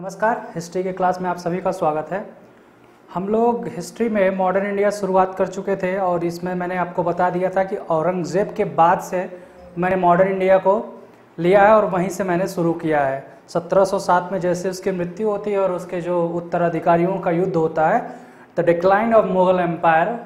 नमस्कार, हिस्ट्री के क्लास में आप सभी का स्वागत है। हम लोग हिस्ट्री में मॉडर्न इंडिया शुरुआत कर चुके थे और इसमें मैंने आपको बता दिया था कि औरंगज़ेब के बाद से मैंने मॉडर्न इंडिया को लिया है और वहीं से मैंने शुरू किया है। 1707 में जैसे उसकी मृत्यु होती है और उसके जो उत्तराधिकारियों का युद्ध होता है the decline of Mughal empire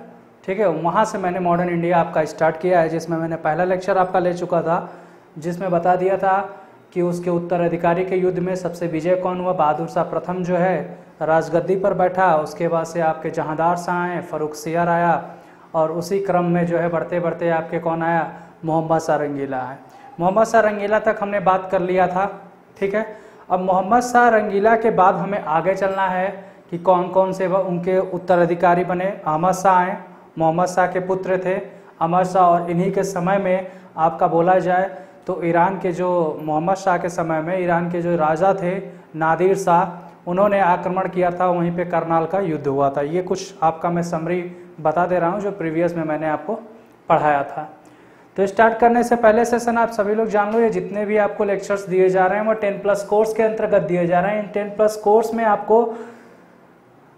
ठीक है, वहाँ से मैंने मॉडर्न इंडिया आपका स्टार्ट किया है, जिसमें मैंने पहला लेक्चर आपका ले चुका था, जिसमें बता दिया था कि उसके उत्तराधिकारी के युद्ध में सबसे विजय कौन हुआ? बहादुर शाह प्रथम जो है, राजगद्दी पर बैठा। उसके बाद से आपके जहांदार शाह आए, फ़रूख सियर आया और उसी क्रम में जो है बढ़ते बढ़ते आपके कौन आया? मोहम्मद शाह रंगीला आए। मोहम्मद शाह रंगीला तक हमने बात कर लिया था, ठीक है? अब मोहम्मद शाह रंगीला के बाद हमें आगे चलना है कि कौन कौन से वह उनके उत्तराधिकारी बने। अहमद शाह आए, मोहम्मद शाह के पुत्र थे। अहमद शाह और इन्हीं के समय में आपका बोला जाए तो ईरान के जो मोहम्मद शाह के समय में ईरान के जो राजा थे, नादिर शाह, उन्होंने आक्रमण किया था, वहीं पे करनाल का युद्ध हुआ था। ये कुछ आपका मैं समरी बता दे रहा हूँ, जो प्रीवियस में मैंने आपको पढ़ाया था। तो स्टार्ट करने से पहले सेशन आप सभी लोग जान लो, ये जितने भी आपको लेक्चर्स दिए जा रहे हैं, वो टेन प्लस कोर्स के अंतर्गत दिए जा रहे हैं। इन टेन प्लस कोर्स में आपको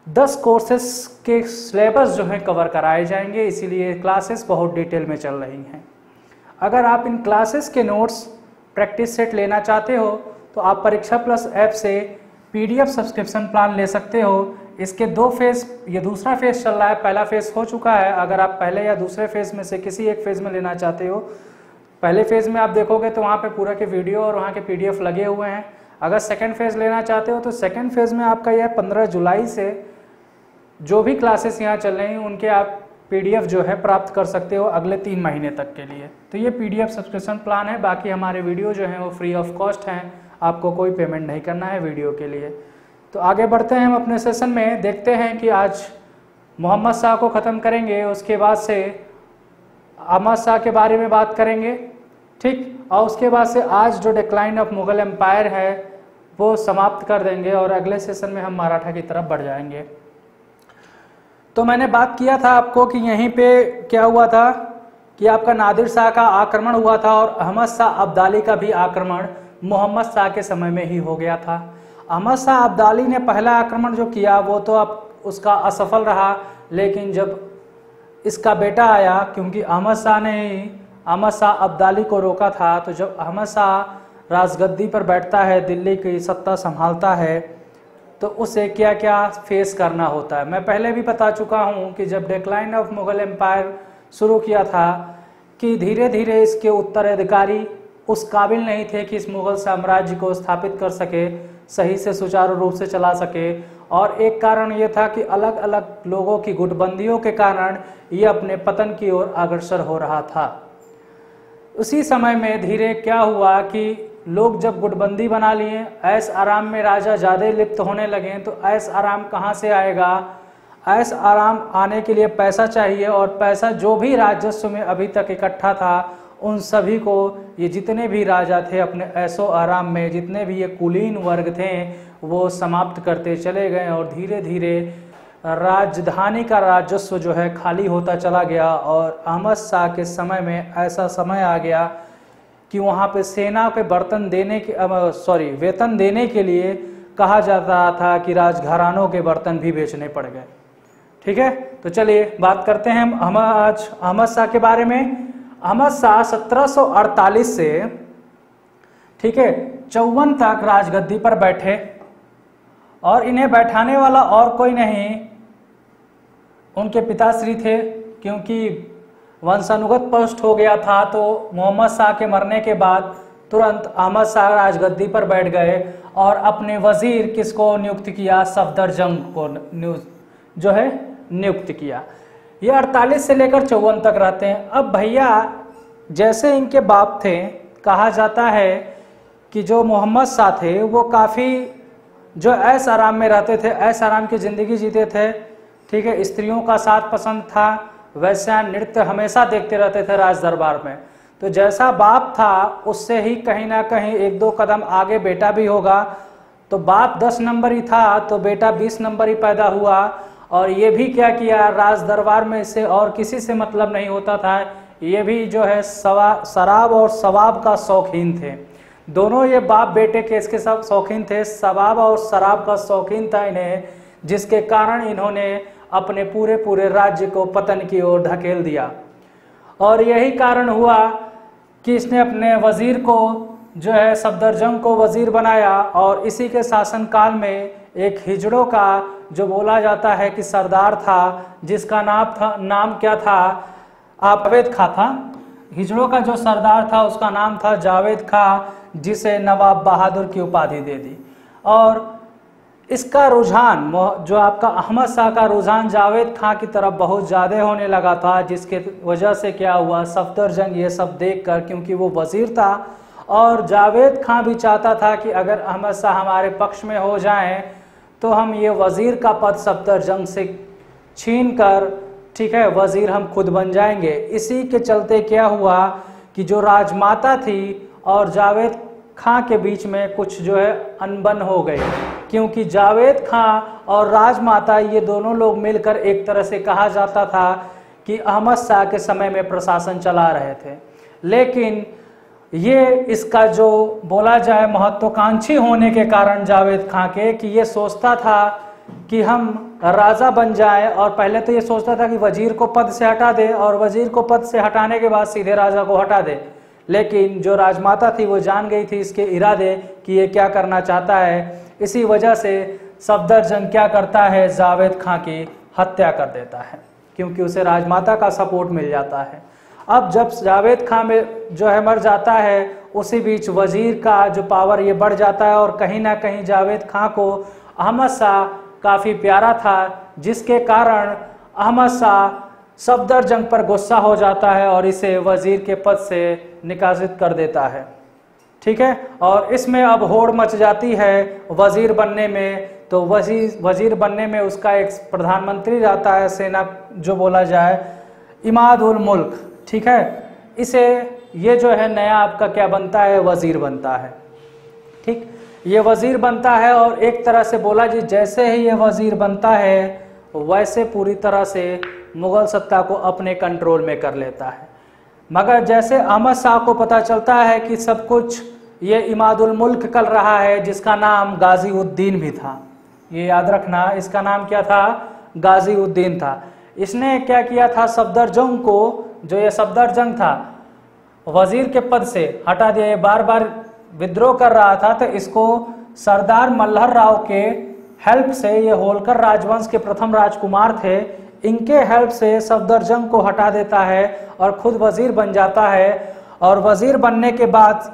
दस कोर्सेस के सिलेबस जो है कवर कराए जाएँगे। इसीलिए क्लासेस बहुत डिटेल में चल रही हैं। अगर आप इन क्लासेस के नोट्स प्रैक्टिस सेट लेना चाहते हो तो आप परीक्षा प्लस ऐप से पीडीएफ सब्सक्रिप्शन प्लान ले सकते हो। इसके दो फ़ेज़ ये दूसरा फ़ेज़ चल रहा है, पहला फ़ेज़ हो चुका है। अगर आप पहले या दूसरे फ़ेज़ में से किसी एक फ़ेज़ में लेना चाहते हो, पहले फ़ेज़ में आप देखोगे तो वहाँ पे पूरा के वीडियो और वहाँ के पीडीएफ लगे हुए हैं। अगर सेकेंड फ़ेज़ लेना चाहते हो तो सेकेंड फ़ेज़ में आपका यह पंद्रह जुलाई से जो भी क्लासेस यहाँ चल रही हैं, उनके आप पीडीएफ जो है प्राप्त कर सकते हो अगले तीन महीने तक के लिए। तो ये पीडीएफ सब्सक्रिप्शन प्लान है, बाकी हमारे वीडियो जो हैं वो फ्री ऑफ़ कॉस्ट हैं। आपको कोई पेमेंट नहीं करना है वीडियो के लिए। तो आगे बढ़ते हैं हम अपने सेशन में, देखते हैं कि आज मोहम्मद शाह को ख़त्म करेंगे, उसके बाद से अहमद शाह के बारे में बात करेंगे, ठीक? और उसके बाद से आज जो डिक्लाइन ऑफ़ मुग़ल एम्पायर है, वो समाप्त कर देंगे और अगले सेशन में हम मराठा की तरफ़ बढ़ जाएँगे। तो मैंने बात किया था आपको कि यहीं पे क्या हुआ था कि आपका नादिर शाह का आक्रमण हुआ था और अहमद शाह अब्दाली का भी आक्रमण मोहम्मद शाह के समय में ही हो गया था। अहमद शाह अब्दाली ने पहला आक्रमण जो किया, वो तो अब उसका असफल रहा, लेकिन जब इसका बेटा आया, क्योंकि अहमद शाह ने ही अहमद शाह अब्दाली को रोका था तो जब अहमद शाह राजगद्दी पर बैठता है, दिल्ली की सत्ता संभालता है तो उसे क्या क्या फेस करना होता है? मैं पहले भी बता चुका हूँ कि जब डेक्लाइन ऑफ़ मुग़ल एम्पायर शुरू किया था, कि धीरे धीरे इसके उत्तराधिकारी उस काबिल नहीं थे कि इस मुग़ल साम्राज्य को स्थापित कर सके, सही से सुचारू रूप से चला सके। और एक कारण ये था कि अलग अलग लोगों की गुटबंदियों के कारण ये अपने पतन की ओर अग्रसर हो रहा था। उसी समय में धीरे क्या हुआ कि लोग जब गुटबंदी बना लिए, ऐस आराम में राजा ज़्यादा लिप्त होने लगे तो ऐस आराम कहाँ से आएगा? ऐस आराम आने के लिए पैसा चाहिए और पैसा जो भी राजस्व में अभी तक इकट्ठा था, उन सभी को ये जितने भी राजा थे अपने ऐसो आराम में, जितने भी ये कुलीन वर्ग थे, वो समाप्त करते चले गए और धीरे धीरे राजधानी का राजस्व जो है खाली होता चला गया और अहमद शाह के समय में ऐसा समय आ गया कि वहाँ पे सेना के बर्तन देने के सॉरी वेतन देने के लिए कहा जाता था कि राजघरानों के बर्तन भी बेचने पड़ गए। ठीक है? तो चलिए, बात करते हैं हम आज अहमद शाह के बारे में। अहमद शाह 1748 से, ठीक है, चौवन तक राजगद्दी पर बैठे और इन्हें बैठाने वाला और कोई नहीं। उनके पिताश्री थे, क्योंकि वंशानुगत पोस्ट हो गया था तो मोहम्मद शाह के मरने के बाद तुरंत अहमद शाह राजगद्दी पर बैठ गए और अपने वज़ीर किसको नियुक्त किया? सफदर जंग को जो है, नियुक्त किया। ये 48 से लेकर चौवन तक रहते हैं। अब भैया, जैसे इनके बाप थे, कहा जाता है कि जो मोहम्मद शाह थे, वो काफ़ी जो ऐस आराम में रहते थे ऐस आराम की ज़िंदगी जीते थे। ठीक है, स्त्रियों का साथ पसंद था वैसे नृत्य हमेशा देखते रहते थे राज दरबार में। तो जैसा बाप था, उससे ही कहीं ना कहीं एक दो कदम आगे बेटा भी होगा। तो बाप दस नंबर ही था तो बेटा बीस नंबर ही पैदा हुआ। और ये भी क्या किया, राज दरबार में से और किसी से मतलब नहीं होता था। ये भी जो है शराब और सवाब का शौकीन थे। दोनों ये बाप बेटे के इसके सब शौकीन थे। शवाब और शराब का शौकीन था इन्हें, जिसके कारण इन्होंने अपने पूरे पूरे राज्य को पतन की ओर ढकेल दिया। और यही कारण हुआ कि इसने अपने वज़ीर को, जो है सफदरजंग को वज़ीर बनाया और इसी के शासनकाल में एक हिजड़ों का, जो बोला जाता है कि सरदार था, जिसका नाम था, नाम क्या था? आवेद खा था। हिजड़ों का जो सरदार था, उसका नाम था जावेद खा, जिसे नवाब बहादुर की उपाधि दे दी। और इसका रुझान जो आपका अहमद शाह का रुझान जावेद खां की तरफ़ बहुत ज़्यादा होने लगा था, जिसके वजह से क्या हुआ सफदर जंग ये सब देखकर, क्योंकि वो वज़ीर था, और जावेद खां भी चाहता था कि अगर अहमद शाह हमारे पक्ष में हो जाएँ तो हम ये वज़ीर का पद सफदर जंग से छीन कर ठीक है, वज़ीर हम खुद बन जाएँगे। इसी के चलते क्या हुआ कि जो राजमाता थी और जावेद खां के बीच में कुछ जो है अनबन हो गए। क्योंकि जावेद खां और राजमाता, ये दोनों लोग मिलकर एक तरह से कहा जाता था कि अहमद शाह के समय में प्रशासन चला रहे थे। लेकिन ये इसका जो बोला जाए महत्वाकांक्षी होने के कारण जावेद खां के, कि ये सोचता था कि हम राजा बन जाए और पहले तो ये सोचता था कि वज़ीर को पद से हटा दे और वज़ीर को पद से हटाने के बाद सीधे राजा को हटा दे। लेकिन जो राजमाता थी, वो जान गई थी इसके इरादे कि ये क्या करना चाहता है। इसी वजह से सफदर जंग क्या करता है? जावेद खां की हत्या कर देता है, क्योंकि उसे राजमाता का सपोर्ट मिल जाता है। अब जब जावेद खां में जो है मर जाता है, उसी बीच वज़ीर का जो पावर ये बढ़ जाता है और कहीं ना कहीं जावेद खां को अहमद शाह काफ़ी प्यारा था, जिसके कारण अहमद शाह सफदर जंग पर गुस्सा हो जाता है और इसे वज़ीर के पद से निकासित कर देता है। ठीक है? और इसमें अब होड़ मच जाती है वज़ीर बनने में। तो वज़ीर वज़ीर बनने में उसका एक प्रधानमंत्री रहता है, सेना जो बोला जाए इमाद उल मुल्क। ठीक है? इसे, ये जो है नया आपका क्या बनता है? वज़ीर बनता है। ठीक? ये वज़ीर बनता है और एक तरह से बोला जी, जैसे ही ये वज़ीर बनता है, वैसे पूरी तरह से मुग़ल सत्ता को अपने कंट्रोल में कर लेता है। मगर जैसे अहमद शाह को पता चलता है कि सब कुछ ये इमादुल मुल्क कर रहा है, जिसका नाम गाजी उद्दीन भी था। ये याद रखना, इसका नाम क्या था? गाजी उद्दीन था। इसने क्या किया था? सफदर जंग को, जो ये सफदर जंग था, वज़ीर के पद से हटा दिया। ये बार बार विद्रोह कर रहा था तो इसको सरदार मल्हर राव के हेल्प से ये होलकर राजवंश के प्रथम राजकुमार थे। इनके हेल्प से सफदरजंग को हटा देता है और खुद वज़ीर बन जाता है। और वज़ीर बनने के बाद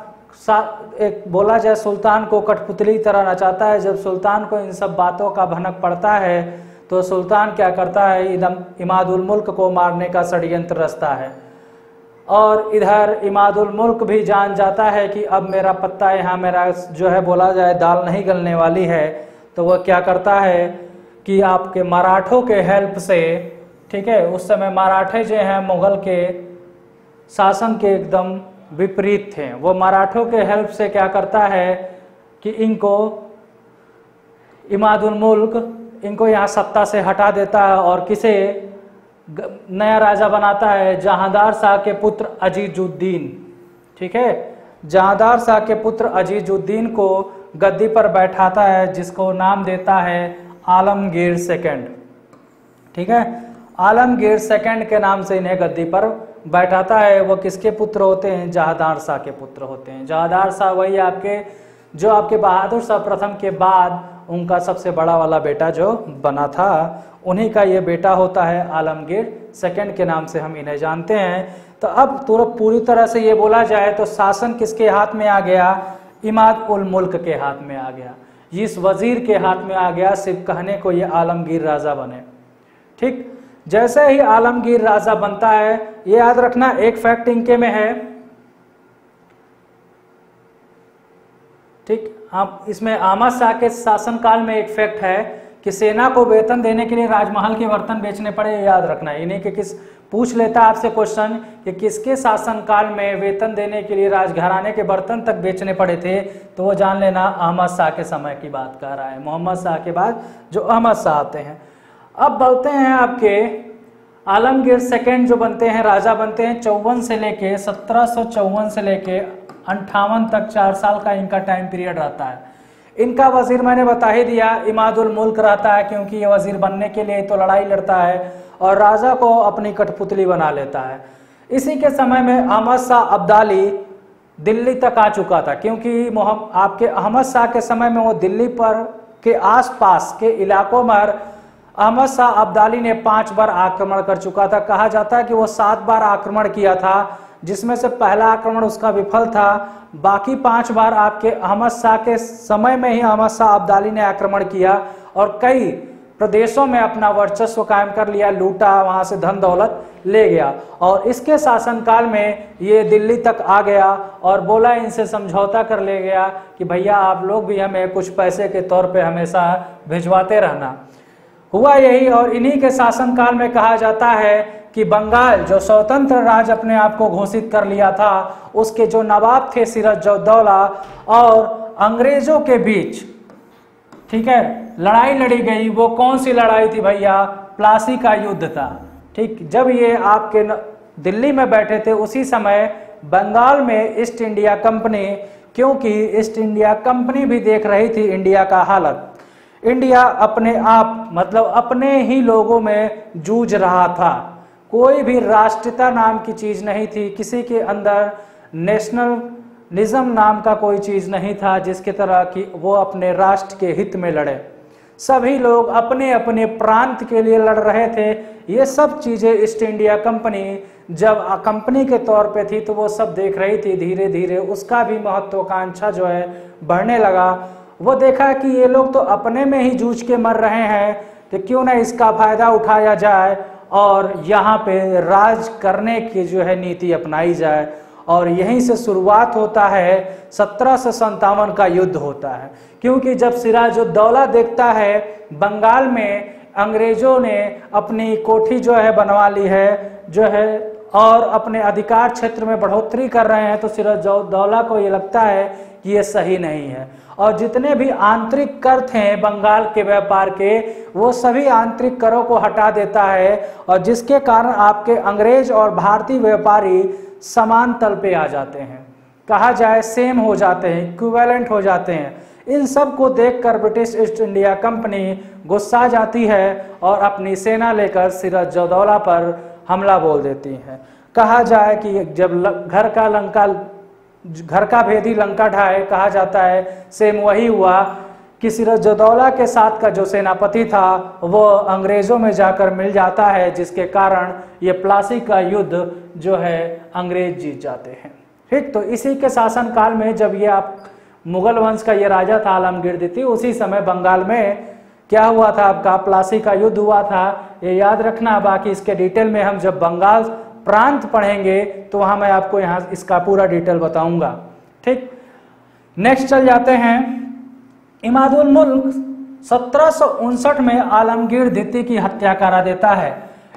एक बोला जाए सुल्तान को कठपुतली तरह नचाता है। जब सुल्तान को इन सब बातों का भनक पड़ता है तो सुल्तान क्या करता है? इदम, इमादुल मुल्क को मारने का षडयंत्र रचता है। और इधर इमादुल मुल्क भी जान जाता है कि अब मेरा पत्ता यहाँ मेरा जो है बोला जाए दाल नहीं गलने वाली है तो वह क्या करता है? कि आपके मराठों के हेल्प से, ठीक है, उस समय मराठे जो हैं, मुग़ल के शासन के एकदम विपरीत थे। वो मराठों के हेल्प से क्या करता है कि इनको इमादुल मुल्क, इनको यहाँ सत्ता से हटा देता है और किसे नया राजा बनाता है? जहांदार शाह के पुत्र अजीजुद्दीन, ठीक है? जहांदार शाह के पुत्र अजीजुद्दीन को गद्दी पर बैठाता है, जिसको नाम देता है आलमगीर सेकंड। ठीक है? आलमगीर सेकंड के नाम से इन्हें गद्दी पर बैठाता है। वो किसके पुत्र होते हैं? जहादार शाह के पुत्र होते हैं। जहादार शाह वही आपके, जो आपके बहादुर शाह प्रथम के बाद उनका सबसे बड़ा वाला बेटा जो बना था, उन्हीं का ये बेटा होता है आलमगीर सेकंड के नाम से हम इन्हें जानते हैं। तो अब तुरंत पूरी तरह से ये बोला जाए तो शासन किसके हाथ में आ गया? इमाद उल मुल्क के हाथ में आ गया। इस वज़ीर के हाथ में आ गया, सिर्फ़ कहने को ये आलमगीर राजा बने। ठीक? जैसे ही आलमगीर राजा बनता है, ये याद रखना, एक फैक्ट इनके में है। ठीक? आप इसमें आमद शाह के शासनकाल में एक फैक्ट है कि सेना को वेतन देने के लिए राजमहल के बर्तन बेचने पड़े याद रखना। इन्हीं के किस पूछ लेता आपसे क्वेश्चन कि किसके शासनकाल में वेतन देने के लिए राजघराने के बर्तन तक बेचने पड़े थे? तो वो जान लेना अहमद शाह के समय की बात कर रहा है। मोहम्मद शाह के बाद जो अहमद शाह आते हैं। अब बोलते हैं आपके आलमगीर सेकेंड जो बनते हैं, राजा बनते हैं, चौवन से लेके सत्रह से लेके अंठावन तक चार साल का इनका टाइम पीरियड रहता है। इनका वज़ीर मैंने बता ही दिया, इमादुल मुल्क रहता है क्योंकि ये वज़ीर बनने के लिए तो लड़ाई लड़ता है। और राजा को अपनी कठपुतली बना लेता है। इसी के समय में अहमद शाह अब्दाली दिल्ली तक आ चुका था, क्योंकि आपके अहमद शाह के समय में वो दिल्ली पर के आसपास के इलाकों में अहमद शाह अब्दाली ने पाँच बार आक्रमण कर चुका था। कहा जाता है कि वो सात बार आक्रमण किया था, जिसमें से पहला आक्रमण उसका विफल था। बाकी पाँच बार आपके अहमद शाह के समय में ही अहमद शाह अब्दाली ने आक्रमण किया और कई प्रदेशों में अपना वर्चस्व कायम कर लिया, लूटा, वहाँ से धन दौलत ले गया। और इसके शासनकाल में ये दिल्ली तक आ गया और बोला इनसे समझौता कर ले गया कि भैया, आप लोग भी हमें कुछ पैसे के तौर पे हमेशा भिजवाते रहना। हुआ यही और इन्हीं के शासनकाल में कहा जाता है कि बंगाल, जो स्वतंत्र राज अपने आप को घोषित कर लिया था, उसके जो नवाब थे, सिरज जौदौला और अंग्रेज़ों के बीच ठीक है? लड़ाई लड़ी गई, वो कौन सी लड़ाई थी भैया? प्लासी का युद्ध था। ठीक, जब ये आपके दिल्ली में बैठे थे, उसी समय बंगाल में ईस्ट इंडिया कंपनी, क्योंकि ईस्ट इंडिया कंपनी भी देख रही थी इंडिया का हालत। इंडिया अपने आप मतलब अपने ही लोगों में जूझ रहा था। कोई भी राष्ट्रीयता नाम की चीज़ नहीं थी। किसी के अंदर नेशनल निज़म नाम का कोई चीज़ नहीं था जिसके तरह की वो अपने राष्ट्र के हित में लड़े। सभी लोग अपने अपने प्रांत के लिए लड़ रहे थे। ये सब चीज़ें ईस्ट इंडिया कंपनी, जब कंपनी के तौर पे थी तो वो सब देख रही थी धीरे धीरे उसका भी महत्वाकांक्षा जो है बढ़ने लगा। वो देखा कि ये लोग तो अपने में ही जूझ के मर रहे हैं तो क्यों ना इसका फ़ायदा उठाया जाए और यहाँ पे राज करने की जो है नीति अपनाई जाए। और यहीं से शुरुआत होता है सत्रह सौ संतावन का युद्ध होता है। क्योंकि जब सिराजुद्दौला देखता है, बंगाल में अंग्रेज़ों ने अपनी कोठी जो है बनवा ली है, जो है, और अपने अधिकार क्षेत्र में बढ़ोतरी कर रहे हैं तो सिराजुद्दौला को ये लगता है कि ये सही नहीं है। और जितने भी आंतरिक कर थे बंगाल के व्यापार के, वो सभी आंतरिक करों को हटा देता है, और जिसके कारण आपके अंग्रेज़ और भारतीय व्यापारी समान तल पे आ जाते हैं। कहा जाए सेम हो जाते हैं इक्विवेलेंट हो जाते हैं। इन सबको देखकर ब्रिटिश ईस्ट इंडिया कंपनी गुस्सा जाती है और अपनी सेना लेकर सिरज जौदौला पर हमला बोल देती है। कहा जाए कि जब घर का लंका, घर का भेदी लंका ढाए, कहा जाता है सेम वही हुआ। कि सिरजदौला के साथ का जो सेनापति था, वो अंग्रेज़ों में जाकर मिल जाता है, जिसके कारण ये प्लासी का युद्ध जो है, अंग्रेज़ जीत जाते हैं। ठीक तो इसी के शासनकाल में जब ये आप, मुगल वंश का ये राजा था, आलमगीर द्वितीय, उसी समय बंगाल में क्या हुआ था आपका प्लासी का युद्ध हुआ था, ये याद रखना, बाकी इसके डिटेल में हम जब बंगाल प्रांत पढ़ेंगे तो वहाँ मैं आपको यहाँ इसका पूरा डिटेल बताऊँगा। ठीक, नेक्स्ट चल जाते हैं। इमादुल मुल्क सत्रह सौ उनसठ में आलमगीर द्वितीय की हत्या करा देता है।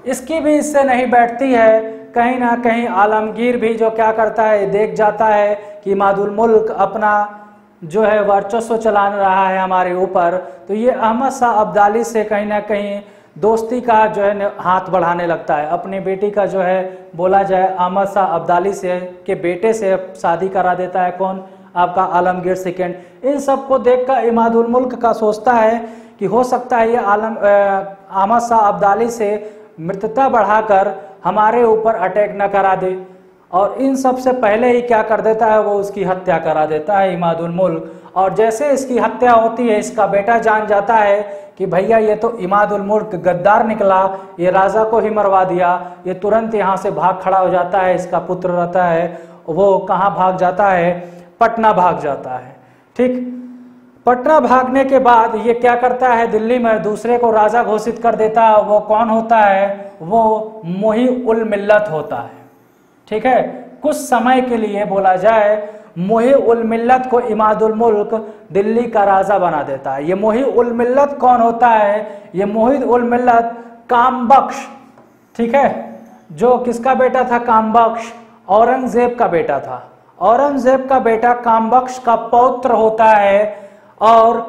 इसकी भी इससे नहीं बैठती है। कहीं ना कहीं आलमगीर भी जो क्या करता है, देख जाता है कि इमादुल मुल्क अपना जो है वर्चस्व चला रहा है हमारे ऊपर। तो ये अहमद शाह अब्दाली से कहीं ना कहीं दोस्ती का जो है हाथ बढ़ाने लगता है। अपनी बेटी का जो है बोला जाए, अहमद शाह अब्दाली से, के बेटे से शादी करा देता है कौन? आपका आलमगीर सेकेंड। इन सबको देख कर इमादुल मुल्क का सोचता है कि हो सकता है ये आलम अहमद शाह अब्दाली से मृतता बढ़ाकर हमारे ऊपर अटैक न करा दे। और इन सबसे पहले ही क्या कर देता है, वो उसकी हत्या करा देता है इमादुल मुल्क। और जैसे इसकी हत्या होती है, इसका बेटा जान जाता है कि भैया ये तो इमादुल मुल्क गद्दार निकला, ये राजा को ही मरवा दिया, ये तुरंत यहाँ से भाग खड़ा हो जाता है, इसका पुत्र रहता है, वो कहाँ भाग जाता है? पटना भाग जाता है। ठीक? पटना भागने के बाद ये क्या करता है? दिल्ली में दूसरे को राजा घोषित कर देता है। वो कौन होता है? वो मोही उल मिल्लत होता है। ठीक है? कुछ समय के लिए बोला जाए, मोही उल मिल्लत को इमादुल मुल्क दिल्ली का राजा बना देता है। ये मोही उल मिल्लत कौन होता है? ये मोहिद उल मिल्लत काम ठीक है? जो किसका बेटा था? कामबख्श। औरंगज़ेब का बेटा था। औरंगज़ेब का बेटा कामबख्श का पौत्र होता है और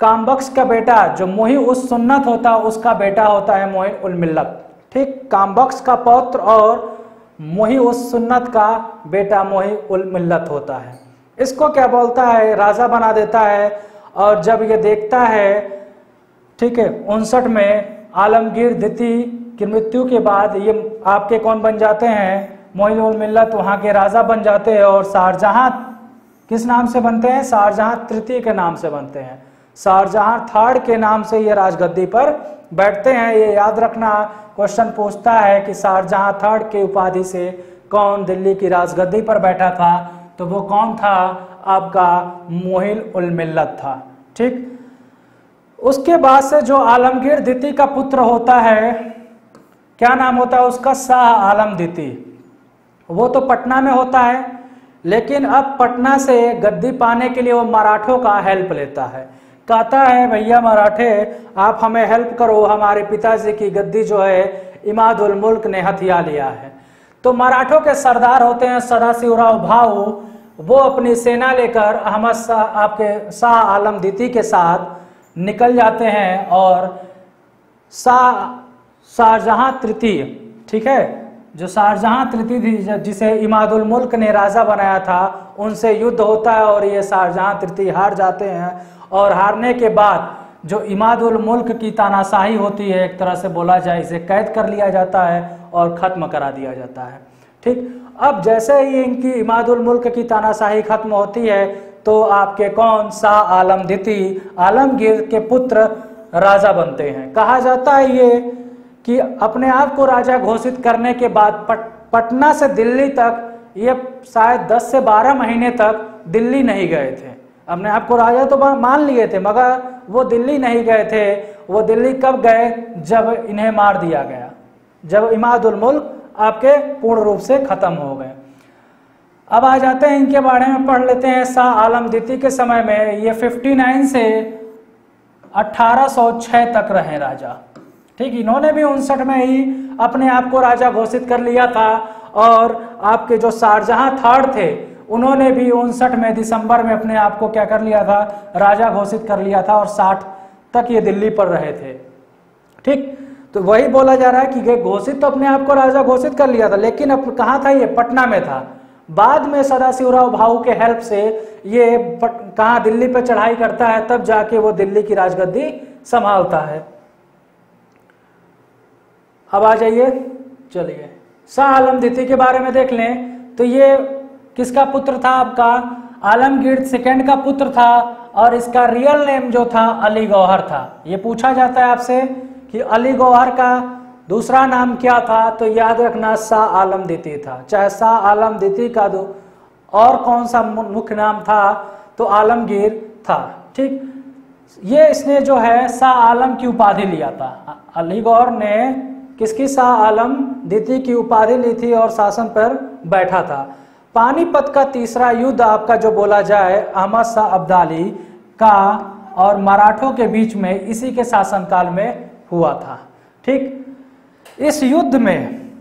कामबख्श का बेटा जो मोही उस सुन्नत होता है उसका बेटा होता है मोहिन उल मिल्लत। ठीक, कामबख्श का पौत्र और मोही उस सुन्नत का बेटा मोही उल मिल्लत होता है। इसको क्या बोलता है? राजा बना देता है और जब ये देखता है, ठीक है, उनसठ में आलमगीर द्वितीय की मृत्यु के बाद ये आपके कौन बन जाते हैं? मोहिल उल मिल्लत वहाँ के राजा बन जाते हैं और शाहजहां किस नाम से बनते हैं? शाहजहां तृतीय के नाम से बनते हैं। शाहजहां थर्ड के नाम से ये राजगद्दी पर बैठते हैं। ये याद रखना क्वेश्चन पूछता है कि शाहजहां थर्ड के उपाधि से कौन दिल्ली की राजगद्दी पर बैठा था? तो वो कौन था? आपका मोहिल उल मिल्लत था। ठीक? उसके बाद से जो आलमगीर द्वितीय का पुत्र होता है, क्या नाम होता है उसका? शाह आलम द्वितीय वो तो पटना में होता है, लेकिन अब पटना से गद्दी पाने के लिए वो मराठों का हेल्प लेता है। कहता है, भैया मराठे, आप हमें हेल्प करो, हमारे पिताजी की गद्दी जो है, इमादुल मुल्क ने हथिया लिया है। तो मराठों के सरदार होते हैं सदाशिवराव भाऊ। वो अपनी सेना लेकर अहमद शाह, आपके शाह आलम द्वितीय के साथ निकल जाते हैं और शाह शाहजहां तृतीय, ठीक है? जो शाहजहां तृतीय थी जिसे इमादुल मुल्क ने राजा बनाया था, उनसे युद्ध होता है और ये शाहजहां तृतीय हार जाते हैं। और हारने के बाद जो इमादुल मुल्क की तानाशाही होती है, एक तरह से बोला जाए, इसे कैद कर लिया जाता है और ख़त्म करा दिया जाता है। ठीक? अब जैसे ही इनकी इमादुल मुल्क की तानाशाही खत्म होती है तो आपके कौन शाह आलम आलमगीर के पुत्र राजा बनते हैं। कहा जाता है ये कि अपने आप को राजा घोषित करने के बाद पट, पटना से दिल्ली तक ये शायद 10 से 12 महीने तक दिल्ली नहीं गए थे। अपने आप को राजा तो मान लिए थे मगर वो दिल्ली नहीं गए थे। वो दिल्ली कब गए? जब इन्हें मार दिया गया। जब इमादुल मुल्क आपके पूर्ण रूप से खत्म हो गए। अब आ जाते हैं इनके बारे में पढ़ लेते हैं। शाह आलम द्वितीय के समय में ये 59 से 1806 तक रहे राजा। ठीक, इन्होंने भी उनसठ में ही अपने आप को राजा घोषित कर लिया था और आपके जो शाहजहां थर्ड थे, उन्होंने भी उनसठ में दिसंबर में अपने आप को क्या कर लिया था, राजा घोषित कर लिया था और साठ तक ये दिल्ली पर रहे थे। ठीक तो वही बोला जा रहा है कि घोषित तो अपने आप को राजा घोषित कर लिया था, लेकिन अब कहाँ था ये? पटना में था। बाद में सदाशिवराव भाऊ के हेल्प से ये कहा दिल्ली पर चढ़ाई करता है, तब जाके वो दिल्ली की राजगद्दी संभालता है। अब आ जाइए। चलिए। शाह आलम द्वितीय के बारे में देख लें तो ये किसका पुत्र था आपका? आलमगीर सेकेंड का पुत्र था और इसका रियल नेम जो था, अली गौहर था। ये पूछा जाता है आपसे कि अली गौहर का दूसरा नाम क्या था? तो याद रखना, शाह आलम द्वितीय था। चाहे शाह आलम द्वितीय का दो और कौन सा मुख्य नाम था तो आलमगीर था। ठीक? ये इसने जो है, शाह आलम की उपाधि लिया था। अली गौहर ने किसकी शाह आलम द्वितीय की उपाधि ली थी और शासन पर बैठा था। पानीपत का तीसरा युद्ध आपका जो बोला जाए, अहमद शाह अब्दाली का और मराठों के बीच में, इसी के शासनकाल में हुआ था। ठीक, इस युद्ध में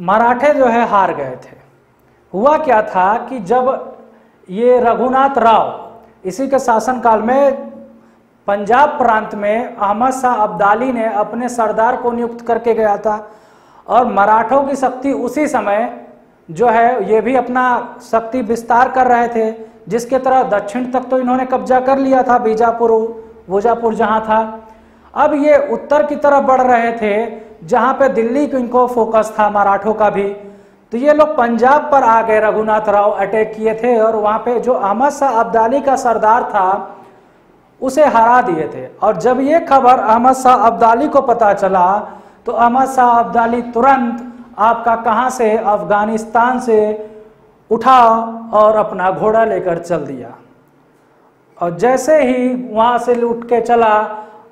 मराठे जो है हार गए थे। हुआ क्या था कि जब ये रघुनाथ राव, इसी के शासनकाल में पंजाब प्रांत में अहमद शाह अब्दाली ने अपने सरदार को नियुक्त करके गया था और मराठों की शक्ति उसी समय जो है, ये भी अपना शक्ति विस्तार कर रहे थे, जिसके तरह दक्षिण तक तो इन्होंने कब्जा कर लिया था, बीजापुर वोजापुर जहाँ था। अब ये उत्तर की तरफ़ बढ़ रहे थे, जहाँ पे दिल्ली को इनको फोकस था, मराठों का भी। तो ये लोग पंजाब पर आ गए, रघुनाथ राव अटैक किए थे और वहाँ पे जो अहमद शाह अब्दाली का सरदार था उसे हरा दिए थे। और जब ये खबर अहमद शाह अब्दाली को पता चला तो अहमद शाह अब्दाली तुरंत आपका कहाँ से? अफ़गानिस्तान से उठा और अपना घोड़ा लेकर चल दिया। और जैसे ही वहाँ से लूट के चला,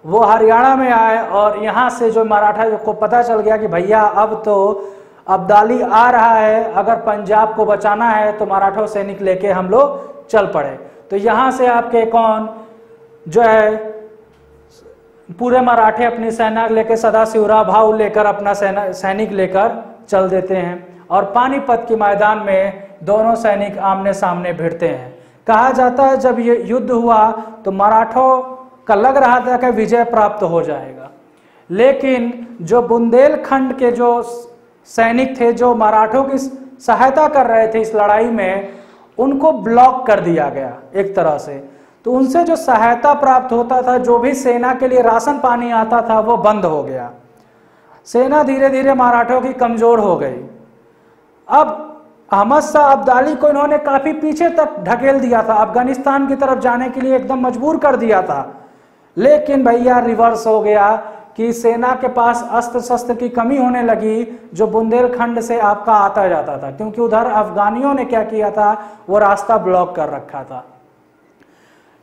वो हरियाणा में आए और यहाँ से जो मराठा को पता चल गया कि भैया, अब तो अब्दाली आ रहा है, अगर पंजाब को बचाना है तो मराठों सैनिक लेके हम लोग चल पड़े। तो यहाँ से आपके कौन? जो है, पूरे मराठे अपनी सेना लेकर, सदा शिवरा भाव लेकर, अपना सेना, सैनिक लेकर चल देते हैं और पानीपत के मैदान में दोनों सैनिक आमने सामने भिड़ते हैं। कहा जाता है, जब ये युद्ध हुआ तो मराठों का लग रहा था कि विजय प्राप्त हो जाएगा। लेकिन जो बुंदेलखंड के जो सैनिक थे, जो मराठों की सहायता कर रहे थे इस लड़ाई में, उनको ब्लॉक कर दिया गया, एक तरह से। तो उनसे जो सहायता प्राप्त होता था, जो भी सेना के लिए राशन पानी आता था, वो बंद हो गया। सेना धीरे धीरे मराठों की कमज़ोर हो गई। अब अहमद शाह अब्दाली को इन्होंने काफ़ी पीछे तक ढकेल दिया था। अफ़गानिस्तान की तरफ़ जाने के लिए एकदम मजबूर कर दिया था। लेकिन भैया रिवर्स हो गया कि सेना के पास अस्त्र शस्त्र की कमी होने लगी, जो बुंदेलखंड से आपका आता जाता था। क्योंकि उधर अफगानियों ने क्या किया था? वो रास्ता ब्लॉक कर रखा था।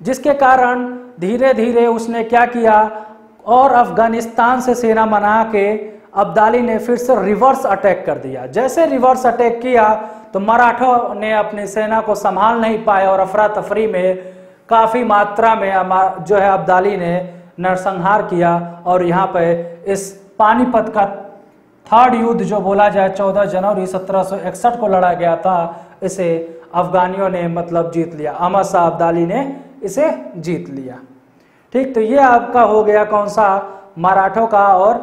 जिसके कारण धीरे धीरे उसने क्या किया और अफ़गानिस्तान से सेना मना के अब्दाली ने फिर से रिवर्स अटैक कर दिया। जैसे रिवर्स अटैक किया तो मराठों ने अपनी सेना को संभाल नहीं पाए और अफरा तफरी में काफ़ी मात्रा में जो है अब्दाली ने नरसंहार किया और यहाँ पे इस पानीपत का थर्ड युद्ध जो बोला जाए 14 जनवरी 1761 को लड़ा गया था, इसे अफगानियों ने मतलब जीत लिया। अहमद शाह अब्दाली ने इसे जीत लिया। ठीक तो ये आपका हो गया कौन सा? मराठों का और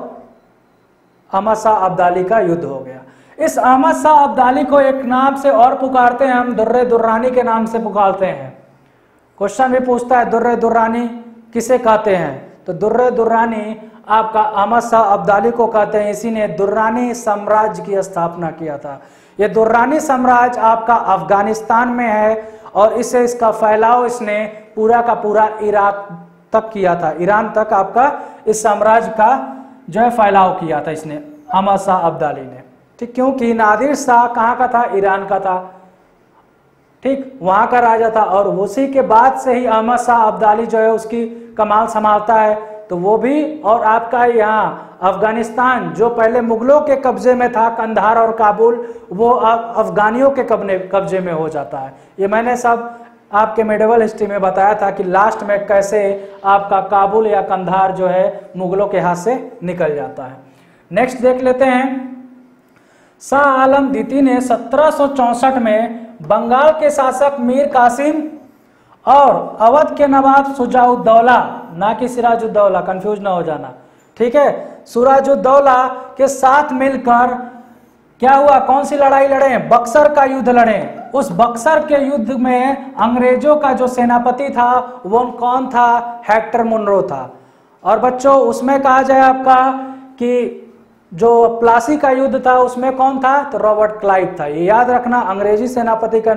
अहमद शाह अब्दाली का युद्ध हो गया। इस अहमद शाह अब्दाली को एक नाम से और पुकारते हैं, हम दुर्रे दुर्रानी के नाम से पुकारते हैं। क्वेश्चन भी पूछता है, दुर्रे दुर्रानी किसे कहते हैं? तो दुर्रे दुर्रानी आपका अहमद शाह अब्दाली को कहते हैं। इसी ने दुर्रानी साम्राज्य की स्थापना किया था। ये दुर्रानी साम्राज्य आपका अफ़गानिस्तान में है और इससे इसका फैलाव इसने पूरा का पूरा इराक तक किया था। ईरान तक आपका इस साम्राज्य का जो है फैलाव किया था इसने अहमद शाह अब्दाली ने। ठीक, क्योंकि नादिर शाह कहाँ का था? ईरान का था। ठीक, वहाँ का राजा था और उसी के बाद से ही अहमद शाह अब्दाली जो है उसकी कमाल संभालता है। तो वो भी, और आपका यहाँ अफ़गानिस्तान, जो पहले मुगलों के कब्जे में था, कंधार और काबुल, वो अब अफगानियों के कब्जे में हो जाता है। ये मैंने सब आपके मेडिवल हिस्ट्री में बताया था कि लास्ट में कैसे आपका काबुल या कंधार जो है, मुगलों के हाथ से निकल जाता है। नेक्स्ट देख लेते हैं। शाह आलम द्वितीय ने सत्रह में बंगाल के शासक मीर कासिम और अवध के नवाब सुजाउद्दौला, ना कि सिराजुद्दौला कंफ्यूज ना हो जाना। ठीक है? सुराजुद्दौला के साथ मिलकर क्या हुआ? कौन सी लड़ाई लड़े? बक्सर का युद्ध लड़े। उस बक्सर के युद्ध में अंग्रेज़ों का जो सेनापति था, वो कौन था? हेक्टर मुनरो था। और बच्चों, उसमें कहा जाए आपका कि जो प्लासी का युद्ध था, उसमें कौन था? तो रॉबर्ट क्लाइव था। ये याद रखना, अंग्रेज़ी सेनापति का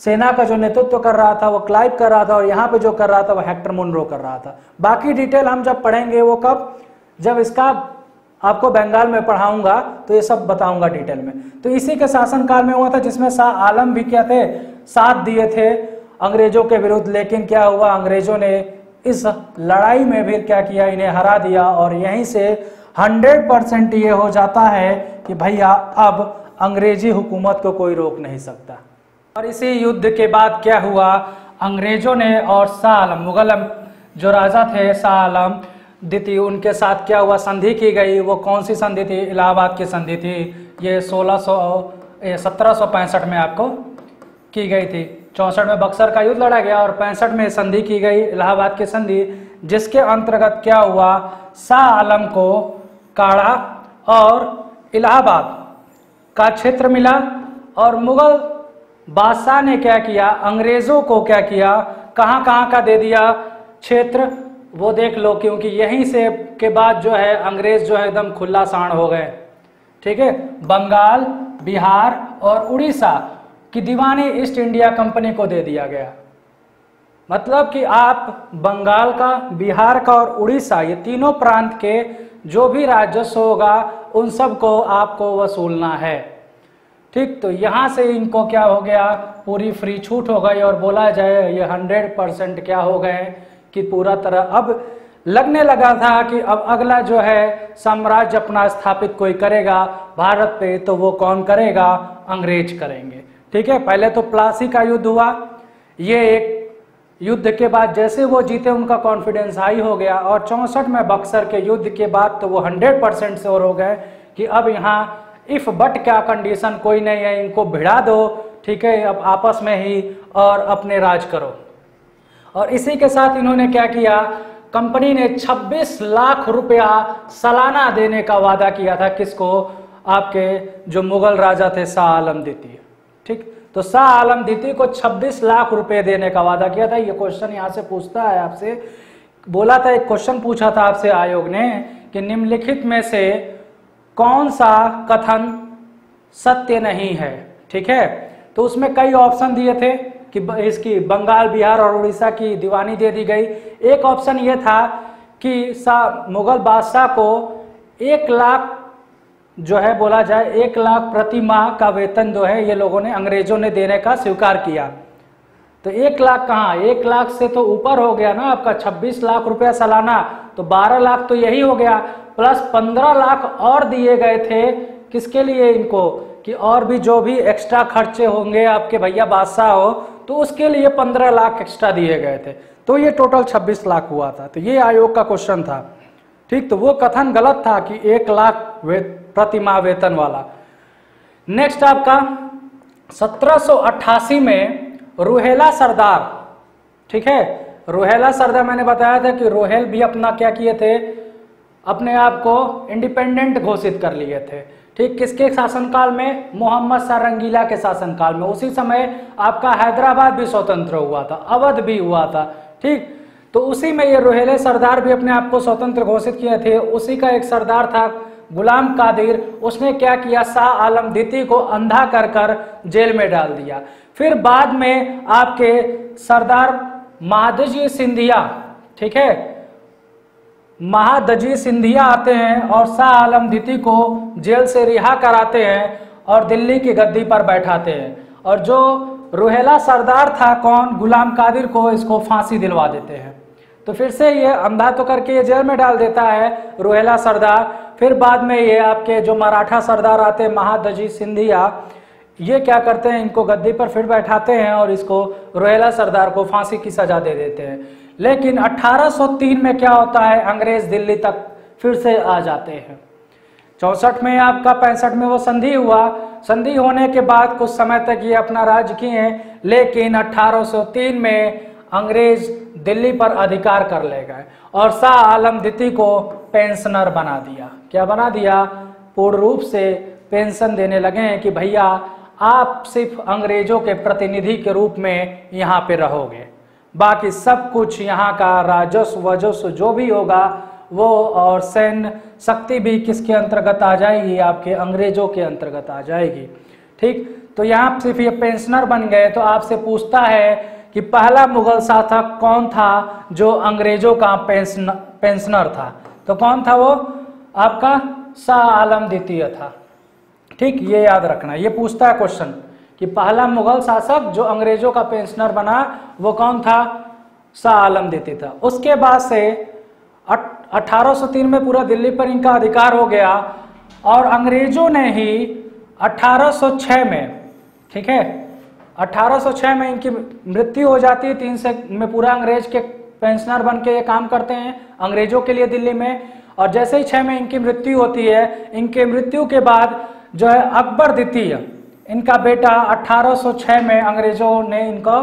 सेना का जो नेतृत्व कर रहा था, वो क्लाइव कर रहा था और यहाँ पे जो कर रहा था, वो हेक्टर मुनरो कर रहा था। बाकी डिटेल हम जब पढ़ेंगे वो कब, जब इसका आपको बंगाल में पढ़ाऊँगा तो ये सब बताऊँगा डिटेल में। तो इसी के शासनकाल में हुआ था, जिसमें शाह आलम भी क्या थे? साथ दिए थे अंग्रेज़ों के विरुद्ध। लेकिन क्या हुआ? अंग्रेज़ों ने इस लड़ाई में भी क्या किया? इन्हें हरा दिया और यहीं से 100 परसेंट ये हो जाता है कि भैया, अब अंग्रेज़ी हुकूमत को कोई रोक नहीं सकता। और इसी युद्ध के बाद क्या हुआ? अंग्रेज़ों ने और शाह मुगल जो राजा थे शाह द्वितीय, उनके साथ क्या हुआ? संधि की गई। वो कौन सी संधि थी? इलाहाबाद की संधि थी। ये सोलह सौ सत्रह में आपको की गई थी। चौंसठ में बक्सर का युद्ध लड़ा गया और पैंसठ में संधि की गई, इलाहाबाद की संधि, जिसके अंतर्गत क्या हुआ? शाह आलम को काड़ा और इलाहाबाद का क्षेत्र मिला और मुगल बादशाह ने क्या किया? अंग्रेज़ों को क्या किया? कहाँ कहाँ का दे दिया क्षेत्र? वो देख लो, क्योंकि यहीं से के बाद जो है, अंग्रेज़ जो है एकदम खुला सांड हो गए। ठीक है? बंगाल, बिहार और उड़ीसा की दीवानी ईस्ट इंडिया कंपनी को दे दिया गया। मतलब कि आप बंगाल का, बिहार का और उड़ीसा, ये तीनों प्रांत के जो भी राजस्व होगा, उन सबको आपको वसूलना है। ठीक तो यहाँ से इनको क्या हो गया? पूरी फ्री छूट हो गई और बोला जाए, ये हंड्रेड परसेंट क्या हो गए कि पूरा तरह अब लगने लगा था कि अब अगला जो है, साम्राज्य अपना स्थापित कोई करेगा भारत पे तो वो कौन करेगा? अंग्रेज़ करेंगे। ठीक है, पहले तो प्लासी का युद्ध हुआ। ये एक युद्ध के बाद जैसे वो जीते, उनका कॉन्फिडेंस हाई हो गया और चौसठ में बक्सर के युद्ध के बाद तो वो हंड्रेड परसेंट से और हो गए कि अब यहाँ इफ़ बट क्या कंडीशन कोई नहीं है, इनको भिड़ा दो, ठीक है, अब आपस में ही और अपने राज करो। और इसी के साथ इन्होंने क्या किया कंपनी ने 26 लाख रुपया सालाना देने का वादा किया था किसको? आपके जो मुगल राजा थे, शाह आलम द्वितीय। ठीक? तो शाह आलम द्वितीय को 26 लाख रुपए देने का वादा किया था। ये क्वेश्चन यहाँ से पूछता है आपसे। बोला था, एक क्वेश्चन पूछा था आपसे आयोग ने कि निम्नलिखित में से कौन सा कथन सत्य नहीं है? ठीक है? तो उसमें कई ऑप्शन दिए थे कि इसकी बंगाल, बिहार और उड़ीसा की दीवानी दे दी गई। एक ऑप्शन ये था कि सा, मुगल बादशाह को एक लाख जो है बोला जाए, एक लाख प्रति माह का वेतन जो है ये लोगों ने, अंग्रेज़ों ने देने का स्वीकार किया। तो एक लाख कहाँ? एक लाख से तो ऊपर हो गया ना आपका, छब्बीस लाख रुपया सालाना। तो बारह लाख तो यही हो गया। प्लस पंद्रह लाख और दिए गए थे। किसके लिए इनको? कि और भी जो भी एक्स्ट्रा खर्चे होंगे आपके भैया बादशाह हो तो उसके लिए पंद्रह लाख एक्स्ट्रा दिए गए थे। तो ये टोटल छब्बीस लाख हुआ था। तो ये आयोग का क्वेश्चन था। ठीक तो वो कथन गलत था कि एक लाख प्रति माह वेतन वाला। नेक्स्ट आपका 1788 में रोहेला सरदार। ठीक है? रोहेला सरदार, मैंने बताया था कि रोहेल भी अपना क्या किए थे? अपने आप को इंडिपेंडेंट घोषित कर लिए थे। ठीक, किसके शासनकाल में? मोहम्मद शाह रंगीला के शासनकाल में। उसी समय आपका हैदराबाद भी स्वतंत्र हुआ था, अवध भी हुआ था। ठीक तो उसी में ये रोहेले सरदार भी अपने आप को स्वतंत्र घोषित किए थे। उसी का एक सरदार था गुलाम कादिर, उसने क्या किया? शाह आलम द्वितीय को अंधा कर कर जेल में डाल दिया। फिर बाद में आपके सरदार महादजी सिंधिया, ठीक है? महादजी सिंधिया आते हैं और शाह आलम द्वितीय को जेल से रिहा कराते हैं और दिल्ली की गद्दी पर बैठाते हैं। और जो रोहेला सरदार था कौन? गुलाम कादिर को इसको फांसी दिलवा देते हैं। तो फिर से ये अंधा तो करके ये जेल में डाल देता है रोहेला सरदार। फिर बाद में ये आपके जो मराठा सरदार आते हैं, महादजी सिंधिया, ये क्या करते हैं, इनको गद्दी पर फिर बैठाते हैं और इसको रोहेला सरदार को फांसी की सजा दे देते हैं। लेकिन 1803 में क्या होता है, अंग्रेज़ दिल्ली तक फिर से आ जाते हैं। चौसठ में आपका पैंसठ में वो संधि हुआ। संधि होने के बाद कुछ समय तक ये अपना राज्य किए, लेकिन 1803 में अंग्रेज़ दिल्ली पर अधिकार कर ले गए और शाह आलम द्वितीय को पेंशनर बना दिया। क्या बना दिया? पूर्ण रूप से पेंशन देने लगे हैं कि भैया, आप सिर्फ़ अंग्रेज़ों के प्रतिनिधि के रूप में यहाँ पे रहोगे। बाकी सब कुछ यहाँ का राजस्व, वजस्व जो भी होगा, वो और सैन्य शक्ति भी किसके अंतर्गत आ जाएगी? आपके अंग्रेज़ों के अंतर्गत आ जाएगी। ठीक? तो यहाँ सिर्फ़ ये पेंशनर बन गए तो आपसे पूछता है कि पहला मुगल शासक कौन था जो अंग्रेज़ों का पेंशन पेंशनर था? तो कौन था वो? आपका शाह आलम द्वितीय था। ठीक, ये याद रखना। ये पूछता है क्वेश्चन कि पहला मुगल शासक जो अंग्रेज़ों का पेंशनर बना, वो कौन था? शाह आलम द्वितीय था। उसके बाद से 1803 में पूरा दिल्ली पर इनका अधिकार हो गया और अंग्रेज़ों ने ही 1806 में, ठीक है 1806 में इनकी मृत्यु हो जाती है, तीन से में पूरा अंग्रेज़ के पेंशनर बन के ये काम करते हैं, अंग्रेज़ों के लिए दिल्ली में। और जैसे ही छः में इनकी मृत्यु होती है, इनके मृत्यु के बाद जो है अकबर द्वितीय, इनका बेटा 1806 में अंग्रेज़ों ने इनको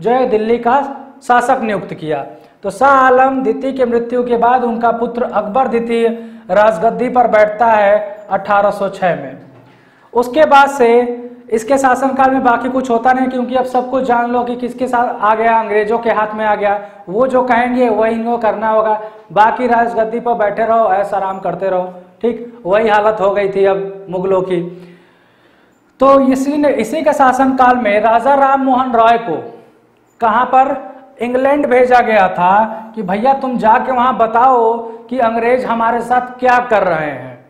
जो है दिल्ली का शासक नियुक्त किया। तो शाह आलम द्वितीय के मृत्यु के बाद उनका पुत्र अकबर द्वितीय राजगद्दी पर बैठता है 1806 में। उसके बाद से इसके शासनकाल में बाकी कुछ होता नहीं, क्योंकि अब सब कुछ जान लो कि किसके साथ आ गया, अंग्रेज़ों के हाथ में आ गया। वो जो कहेंगे, वही इनको करना होगा। बाकी राजगद्दी पर बैठे रहो, ऐसा आराम करते रहो। ठीक, वही हालत हो गई थी अब मुगलों की। तो इसी ने, इसी के शासनकाल में राजा राम मोहन रॉय को कहाँ पर? इंग्लैंड भेजा गया था कि, भैया, तुम जाके वहाँ बताओ कि अंग्रेज़ हमारे साथ क्या कर रहे हैं।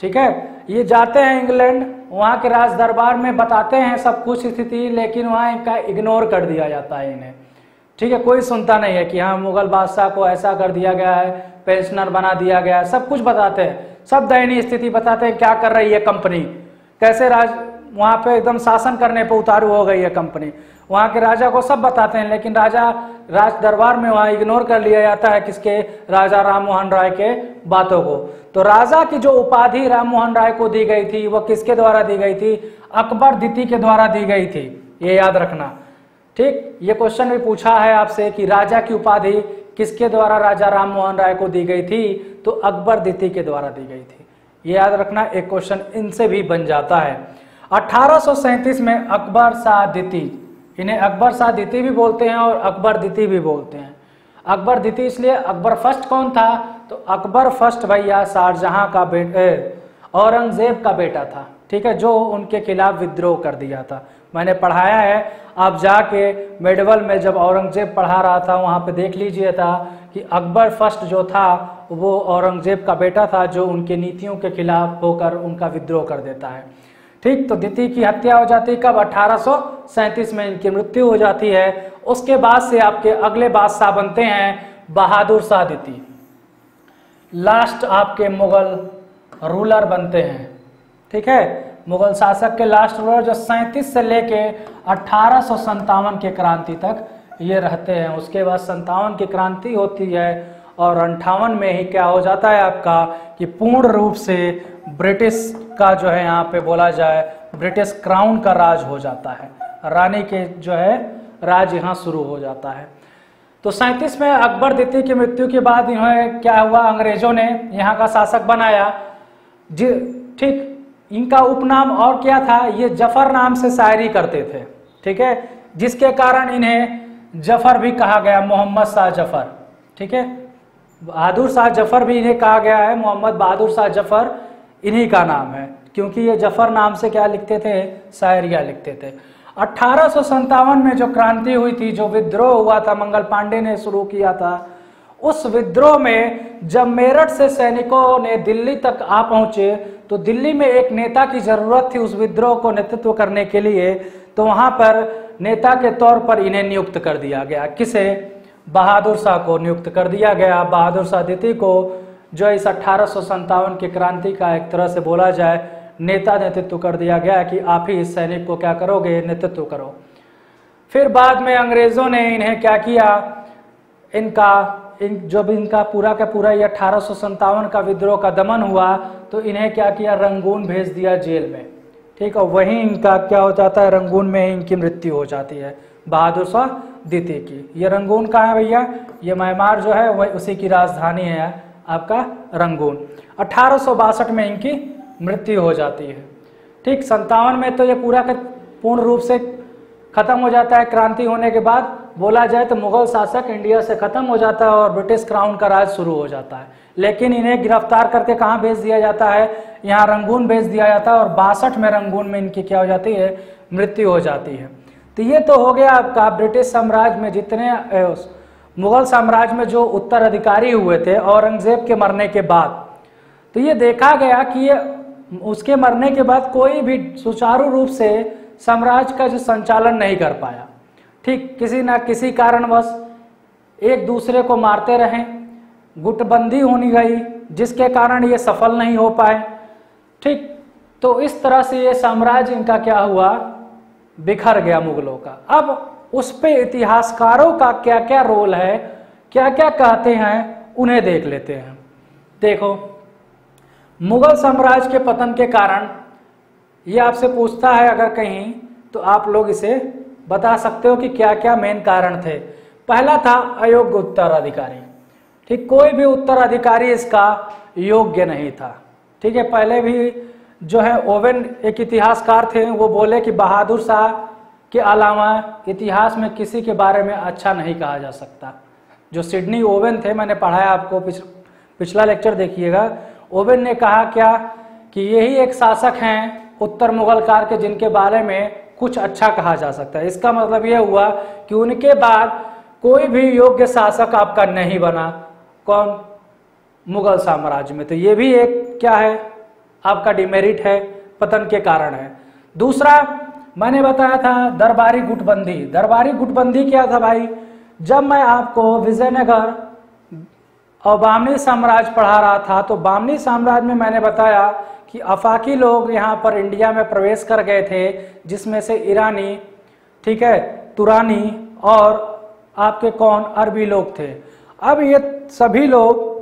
ठीक है? ये जाते हैं इंग्लैंड वहाँ के राज दरबार में बताते हैं सब कुछ स्थिति, लेकिन वहाँ इनका इग्नोर कर दिया जाता है इन्हें। ठीक है, कोई सुनता नहीं है कि हाँ मुगल बादशाह को ऐसा कर दिया गया है पेंशनर बना दिया गया है, सब कुछ बताते हैं। सब दयनीय स्थिति बताते हैं, क्या कर रही है कंपनी कैसे राज, वहाँ पे एकदम शासन करने पे उतारू हो गई है कंपनी वहाँ के राजा को सब बताते हैं, लेकिन राजा राज दरबार में वहाँ इग्नोर कर लिया जाता है किसके? राजा राम मोहन राय के बातों को। तो राजा की जो उपाधि राम मोहन राय को दी गई थी, वो किसके द्वारा दी गई थी? अकबर द्वितीय के द्वारा दी गई थी, ये याद रखना। ठीक? ये क्वेश्चन भी पूछा है आपसे कि राजा की उपाधि किसके द्वारा राजा राम मोहन राय को दी गई थी? तो अकबर द्वितीय के द्वारा दी गई थी। ये याद रखना, एक क्वेश्चन इनसे भी बन जाता है। अठारह में अकबर शाह द्वितीय इन्हें अकबर शाह द्वितीय भी बोलते हैं और अकबर द्वितीय भी बोलते हैं। अकबर द्वितीय इसलिए, अकबर फ़र्स्ट कौन था? तो अकबर फ़र्स्ट भैया शाहजहां का बेटे औरंगज़ेब का बेटा था, ठीक है, जो उनके खिलाफ विद्रोह कर दिया था। मैंने पढ़ाया है, आप जाके मेडवल में जब औरंगज़ेब पढ़ा रहा था, वहाँ पे देख लीजिए था कि अकबर फ़र्स्ट जो था, वो औरंगज़ेब का बेटा था, जो उनके नीतियों के खिलाफ होकर उनका विद्रोह कर देता है। ठीक तो द्वितीय की हत्या हो जाती है कब? अठारह में इनकी मृत्यु हो जाती है। उसके बाद से आपके अगले बादशाह बनते हैं बहादुर शाह द्वितीय लास्ट आपके मुगल रूलर बनते हैं। ठीक है? मुगल शासक के लास्ट रूलर जो सैंतीस से लेके अठारह के क्रांति तक ये रहते हैं। उसके बाद संतावन की क्रांति होती है और अंठावन में ही क्या हो जाता है आपका कि पूर्ण रूप से ब्रिटिश का जो है यहाँ पे बोला जाए, ब्रिटिश क्राउन का राज हो जाता है। रानी के जो है राज यहाँ शुरू हो जाता है। तो सैंतीस में अकबर द्वितीय की मृत्यु के बाद इन्होंने क्या हुआ? अंग्रेज़ों ने यहाँ का शासक बनाया। जी, ठीक। इनका उपनाम और क्या था? ये ज़फ़र नाम से शायरी करते थे, ठीक है? जिसके कारण इन्हें ज़फ़र भी कहा गया, मोहम्मद शाह ज़फ़र, ठीक है? बहादुर शाह ज़फ़र भी इन्हें कहा गया है, मोहम्मद बहादुर शाह ज़फ़र इन्हीं का नाम है, क्योंकि ये ज़फ़र नाम से क्या लिखते थे? शायरिया लिखते थे। अठारह में जो क्रांति हुई थी, जो विद्रोह हुआ था, मंगल पांडे ने शुरू किया था, उस विद्रोह में जब मेरठ से सैनिकों ने दिल्ली तक आ पहुँचे तो दिल्ली में एक नेता की ज़रूरत थी उस विद्रोह को नेतृत्व करने के लिए तो वहाँ पर नेता के तौर पर इन्हें नियुक्त कर दिया गया। किसे? बहादुर शाह को नियुक्त कर दिया गया। बहादुर शाह द्वितीय को जो इस अठारह की क्रांति का एक तरह से बोला जाए नेता नेतृत्व कर दिया गया कि आप ही इस सैनिक को क्या करोगे? नेतृत्व करो। फिर बाद में अंग्रेज़ों ने इन्हें क्या किया? इनका, इन, जब इनका पूरा का पूरा ये अठारह का विद्रोह का दमन हुआ तो इन्हें क्या किया? रंगून भेज दिया जेल में। ठीक है, वहीं इनका क्या हो जाता है? रंगून में इनकी मृत्यु हो जाती है, बहादुर शाह द्वितीय की। ये रंगून कहाँ है भैया? ये म्यांमार जो है, वह उसी की राजधानी है आपका रंगून। अठारह में इनकी मृत्यु हो जाती है। ठीक, संतावन में तो ये पूरा पूर्ण रूप से खत्म हो जाता है, क्रांति होने के बाद। बोला जाए तो मुगल शासक इंडिया से खत्म हो जाता है और ब्रिटिश क्राउन का राज शुरू हो जाता है। लेकिन इन्हें गिरफ़्तार करके कहाँ भेज दिया जाता है? यहाँ रंगून भेज दिया जाता है और बासठ में रंगून में इनकी क्या हो जाती है? मृत्यु हो जाती है। तो ये तो हो गया आपका ब्रिटिश साम्राज्य में जितने मुगल साम्राज्य में जो उत्तराधिकारी हुए थे औरंगज़ेब के मरने के बाद। तो ये देखा गया कि ये उसके मरने के बाद कोई भी सुचारू रूप से साम्राज्य का जो संचालन नहीं कर पाया। ठीक, किसी ना किसी कारणवश एक दूसरे को मारते रहे, गुटबंदी होनी गई, जिसके कारण ये सफल नहीं हो पाए। ठीक तो इस तरह से ये साम्राज्य इनका क्या हुआ? बिखर गया मुगलों का। अब उस पे इतिहासकारों का क्या क्या रोल है क्या क्या कहते हैं, उन्हें देख लेते हैं। देखो मुगल साम्राज्य के पतन के कारण ये आपसे पूछता है अगर कहीं तो आप लोग इसे बता सकते हो कि क्या क्या मेन कारण थे। पहला था अयोग्य उत्तराधिकारी। ठीक कोई भी उत्तराधिकारी इसका योग्य नहीं था। ठीक है पहले भी जो है ओवेन एक इतिहासकार थे वो बोले कि बहादुर शाह के अलावा इतिहास में किसी के बारे में अच्छा नहीं कहा जा सकता। जो सिडनी ओवेन थे मैंने पढ़ाया आपको पिछ, पिछला लेक्चर देखिएगा। ओवेन ने कहा, क्या? कि यही एक शासक हैं उत्तर मुगल कार के जिनके बारे में कुछ अच्छा कहा जा सकता है। इसका मतलब यह हुआ कि उनके बाद कोई भी योग्य शासक आपका नहीं बना। कौन? मुगल साम्राज्य में। तो ये भी एक, क्या है? आपका डिमेरिट है, पतन के कारण है। दूसरा, मैंने बताया था दरबारी गुटबंदी। दरबारी गुटबंदी क्या था भाई? जब मैं आपको विजयनगर और बामनी साम्राज्य पढ़ा रहा था तो बामनी साम्राज्य में मैंने बताया कि अफाकी लोग यहाँ पर इंडिया में प्रवेश कर गए थे, जिसमें से ईरानी, ठीक है, तुरानी और आपके कौन, अरबी लोग थे। अब ये सभी लोग,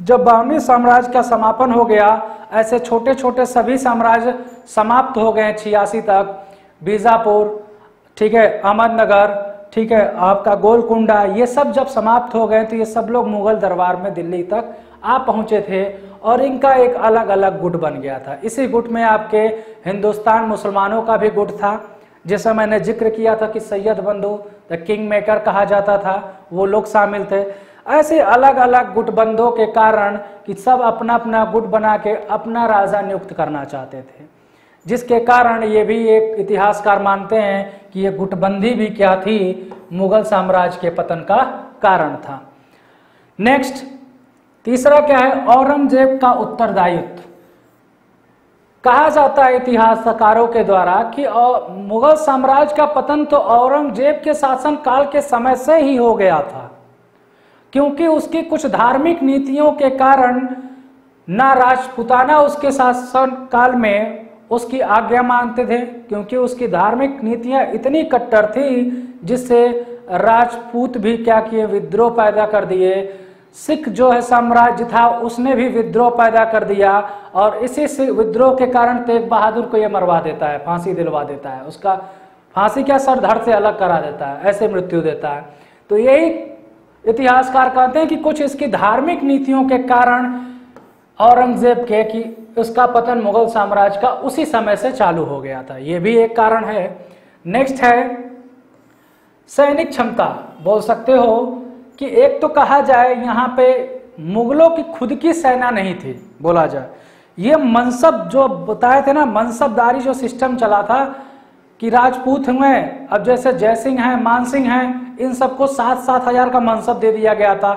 जब बामनी साम्राज्य का समापन हो गया, ऐसे छोटे छोटे सभी साम्राज्य समाप्त हो गए छियासी तक, बीजापुर, ठीक है, अहमदनगर ठीक है, आपका गोलकुंडा, ये सब जब समाप्त हो गए तो ये सब लोग मुगल दरबार में दिल्ली तक आ पहुँचे थे और इनका एक अलग अलग गुट बन गया था। इसी गुट में आपके हिंदुस्तान मुसलमानों का भी गुट था। जैसा मैंने ज़िक्र किया था कि सैयद बंधु, द किंग मेकर कहा जाता था, वो लोग शामिल थे। ऐसे अलग अलग गुटबंधों के कारण कि सब अपना अपना गुट बना के अपना राजा नियुक्त करना चाहते थे। जिसके कारण ये भी एक इतिहासकार मानते हैं कि ये गुटबंदी भी क्या थी, मुगल साम्राज्य के पतन का कारण था। नेक्स्ट तीसरा क्या है? औरंगज़ेब का उत्तरदायित्व। कहा जाता है इतिहासकारों के द्वारा कि मुगल साम्राज्य का पतन तो औरंगज़ेब के शासन काल के समय से ही हो गया था, क्योंकि उसकी कुछ धार्मिक नीतियों के कारण ना राजपुताना उसके शासन काल में उसकी आज्ञा मानते थे, क्योंकि उसकी धार्मिक नीतियाँ इतनी कट्टर थी, जिससे राजपूत भी क्या किए, विद्रोह पैदा कर दिए। सिख जो है साम्राज्य था, उसने भी विद्रोह पैदा कर दिया, और इसी विद्रोह के कारण तेग बहादुर को यह मरवा देता है, फांसी दिलवा देता है। उसका फांसी क्या सर धड़ से अलग करा देता है, ऐसे मृत्यु देता है। तो यही इतिहासकार कहते हैं कि कुछ इसकी धार्मिक नीतियों के कारण औरंगज़ेब के कि उसका पतन मुगल साम्राज्य का उसी समय से चालू हो गया था। यह भी एक कारण है। नेक्स्ट है, सैनिक क्षमता। बोल सकते हो कि एक तो कहा जाए यहाँ पे मुगलों की खुद की सेना नहीं थी, बोला जाए। ये मनसब जो बताए थे ना, मनसबदारी जो सिस्टम चला था कि राजपूत हुए, अब जैसे जयसिंह हैं, मानसिंह हैं, इन सबको सात सात हज़ार का मनसब दे दिया गया था।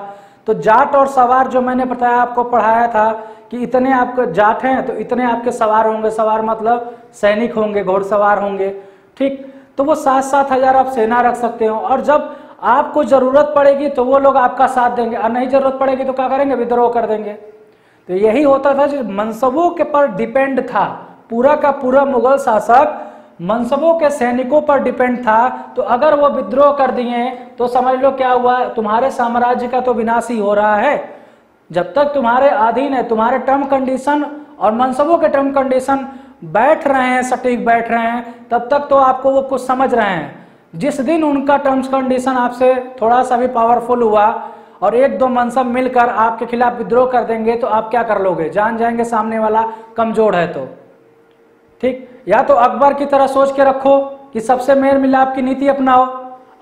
तो जाट और सवार जो मैंने बताया आपको पढ़ाया था कि इतने आपके जाट हैं तो इतने आपके सवार होंगे। सवार मतलब सैनिक होंगे घोड़सवार होंगे। ठीक? तो वो सात सात हज़ार आप सेना रख सकते हो। और जब आपको ज़रूरत पड़ेगी तो वो लोग आपका साथ देंगे। और नहीं ज़रूरत पड़ेगी तो क्या करेंगे? विद्रोह कर देंगे। तो यही होता था जो मनसबों के पर डिपेंड था। पूरा का पूरा मुगल शासक मनसबों के सैनिकों पर डिपेंड था तो अगर वो विद्रोह कर दिए तो समझ लो क्या हुआ, तुम्हारे साम्राज्य का तो विनाश ही हो रहा है। जब तक तुम्हारे अधीन है, तुम्हारे टर्म कंडीशन और मनसबों के टर्म कंडीशन बैठ रहे हैं, सटीक बैठ रहे हैं, तब तक तो आपको वो कुछ समझ रहे हैं। जिस दिन उनका टर्म्स कंडीशन आपसे थोड़ा सा भी पावरफुल हुआ और एक दो मनसब मिलकर आपके खिलाफ विद्रोह कर देंगे तो आप क्या कर लोगे? जान जाएँगे सामने वाला कमज़ोर है तो। ठीक? या तो अकबर की तरह सोच के रखो कि सबसे मेल मिलाप की नीति अपनाओ।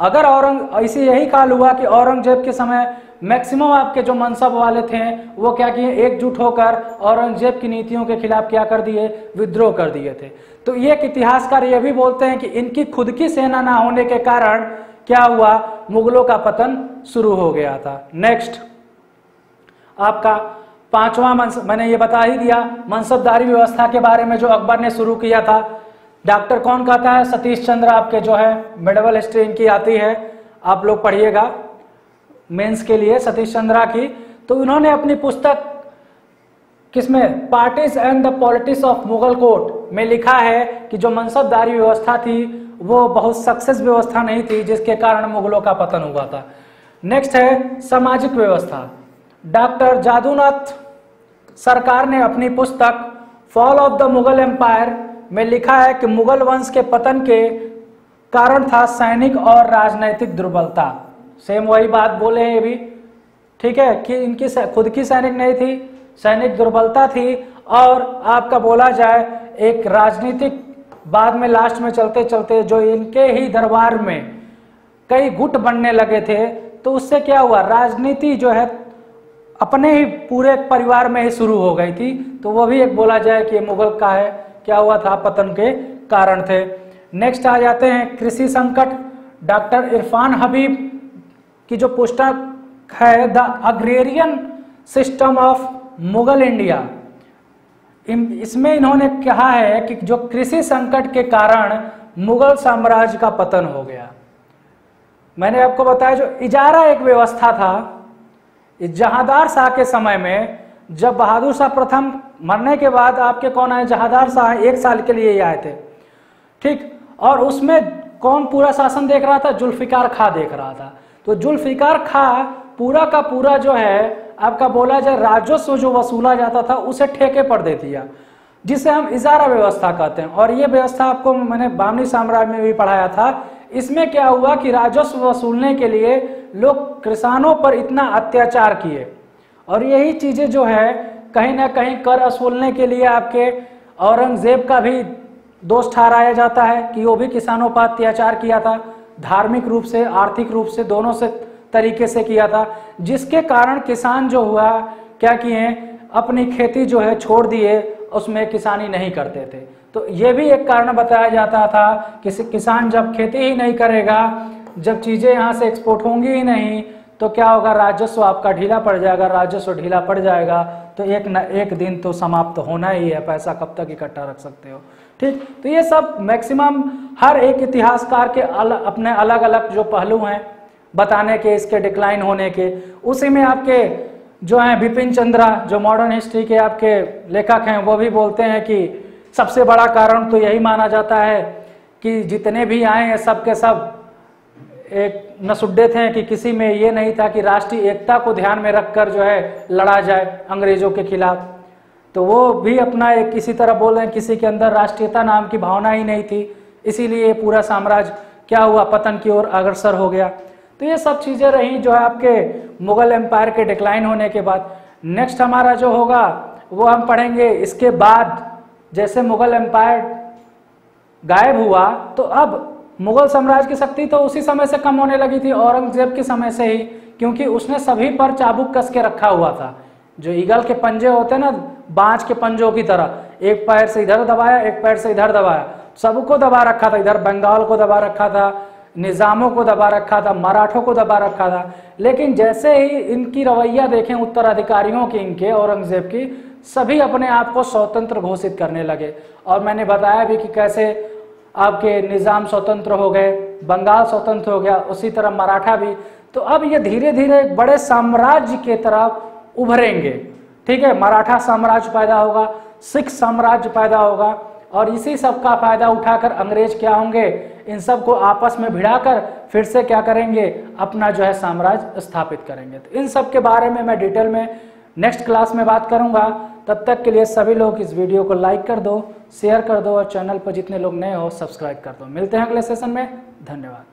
अगर औरंग, इसे यही काल हुआ कि औरंगज़ेब के समय मैक्सिमम आपके जो मनसब वाले थे, वो क्या किए? एकजुट होकर औरंगज़ेब की नीतियों के खिलाफ क्या कर दिए? विद्रोह कर दिए थे। तो ये इतिहासकार ये भी बोलते हैं कि इनकी खुद की सेना ना होने के कारण क्या हुआ? मुगलों का पतन शुरू हो गया था। नेक्स्ट आपका पांचवा मैंने ये बता ही दिया, मनसबदारी व्यवस्था के बारे में जो अकबर ने शुरू किया था। डॉक्टर कौन कहता है? सतीश चंद्र आपके जो है, मेडवल हिस्ट्री इनकी आती है, आप लोग पढ़िएगा। मेंस के लिए, सतीश चंद्रा की। तो उन्होंने अपनी पुस्तक किसमें? Parties and the politics of Mughal court में लिखा है कि जो मनसबदारी व्यवस्था थी, वो बहुत सक्सेस व्यवस्था नहीं थी, जिसके कारण मुगलों का पतन हुआ था। नेक्स्ट है, सामाजिक व्यवस्था। डॉक्टर जादूनाथ सरकार ने अपनी पुस्तक fall of the Mughal empire में लिखा है कि मुगल वंश के पतन के कारण था सैनिक और राजनैतिक दुर्बलता। सेम वही बात बोले हैं भी। ठीक है, कि इनकी खुद की सैनिक नहीं थी, सैनिक दुर्बलता थी और आपका बोला जाए, एक राजनीतिक बाद में लास्ट में चलते चलते जो इनके ही दरबार में कई गुट बनने लगे थे तो उससे क्या हुआ? राजनीति जो है अपने ही पूरे परिवार में ही शुरू हो गई थी। तो वो भी एक बोला जाए कि मुगल का है। क्या हुआ था? पतन के कारण थे। नेक्स्ट आ जाते हैं कृषि संकट। डॉक्टर इरफान हबीब की जो पुस्तक है the agrarian system of Mughal India इसमें इन्होंने कहा है कि जो कृषि संकट के कारण मुगल साम्राज्य का पतन हो गया। मैंने आपको बताया, जो इजारा एक व्यवस्था था जहादार शाह के समय में जब बहादुर शाह प्रथम मरने के बाद आपके कौन आए? जहादार शाह एक साल के लिए ही आए थे। ठीक? और उसमें कौन पूरा शासन देख रहा था? जुल्फिकार खा देख रहा था। तो जुल्फिकार खा पूरा का पूरा जो है, आपका बोला जाए राजस्व जो वसूला जाता था, उसे ठेके पर दे दिया, जिसे हम इजारा व्यवस्था कहते हैं। और ये व्यवस्था आपको मैंने बामनी साम्राज्य में भी पढ़ाया था। इसमें क्या हुआ कि राजस्व वसूलने के लिए लोग किसानों पर इतना अत्याचार किए। और यही चीज़ें जो है, कहीं ना कहीं कर वसूलने के लिए आपके औरंगज़ेब का भी दोष ठहराया जाता है कि वो भी किसानों पर अत्याचार किया था, धार्मिक रूप से, आर्थिक रूप से दोनों से, तरीके से किया था। जिसके कारण किसान जो हुआ, क्या किए, अपनी खेती जो है छोड़ दिए, उसमें किसानी नहीं करते थे। तो ये भी एक कारण बताया जाता था कि किसान जब खेती ही नहीं करेगा जब चीज़ें यहाँ से एक्सपोर्ट होंगी ही नहीं तो क्या होगा? राजस्व आपका ढीला पड़ जाएगा राजस्व ढीला पड़ जाएगा तो एक न एक दिन तो समाप्त तो होना ही है पैसा कब तक इकट्ठा रख सकते हो? ठीक? तो ये सब मैक्सिमम हर एक इतिहासकार के अल, अपने अलग अलग जो पहलू हैं बताने के इसके डिक्लाइन होने के उसी में आपके जो हैं बिपिन चंद्रा जो मॉडर्न हिस्ट्री के आपके लेखक हैं वो भी बोलते हैं कि सबसे बड़ा कारण तो यही माना जाता है कि जितने भी आए हैं सब के सब एक नसुड्डे थे कि किसी में ये नहीं था कि राष्ट्रीय एकता को ध्यान में रखकर जो है लड़ा जाए अंग्रेज़ों के खिलाफ। तो वो भी अपना एक किसी तरह बोल रहे हैं, किसी के अंदर राष्ट्रीयता नाम की भावना ही नहीं थी। इसीलिए पूरा साम्राज्य क्या हुआ, पतन की ओर अग्रसर हो गया। तो ये सब चीज़ें रही जो है आपके मुगल एम्पायर के डिक्लाइन होने के बाद। नेक्स्ट हमारा जो होगा, वो हम पढ़ेंगे इसके बाद। जैसे मुगल एम्पायर गायब हुआ तो अब मुगल साम्राज्य की शक्ति तो उसी समय से कम होने लगी थी, औरंगज़ेब के समय से ही, क्योंकि उसने सभी पर चाबुक कस के रखा हुआ था। जो ईगल के पंजे होते ना, बांझ के पंजों की तरह, एक पैर से इधर दबाया, एक पैर से इधर दबाया। सबको दबा रखा था, इधर बंगाल को दबा रखा था, निज़ामों को दबा रखा था, मराठों को दबा रखा था। लेकिन जैसे ही इनकी रवैया देखें, उत्तराधिकारियों की, इनके, औरंगज़ेब की, सभी अपने आप को स्वतंत्र घोषित करने लगे। और मैंने बताया भी कि कैसे आपके निज़ाम स्वतंत्र हो गए, बंगाल स्वतंत्र हो गया, उसी तरह मराठा भी। तो अब ये धीरे धीरे एक बड़े साम्राज्य के तरफ़ उभरेंगे। ठीक है, मराठा साम्राज्य पैदा होगा, सिख साम्राज्य पैदा होगा, और इसी सब का फ़ायदा उठाकर अंग्रेज़ क्या होंगे? इन सबको आपस में भिड़ाकर फिर से क्या करेंगे? अपना जो है साम्राज्य स्थापित करेंगे। तो इन सब के बारे में मैं डिटेल में नेक्स्ट क्लास में बात करूँगा। तब तक के लिए सभी लोग इस वीडियो को लाइक कर दो शेयर कर दो और चैनल पर जितने लोग नए हो सब्सक्राइब कर दो। मिलते हैं अगले सेशन में। धन्यवाद।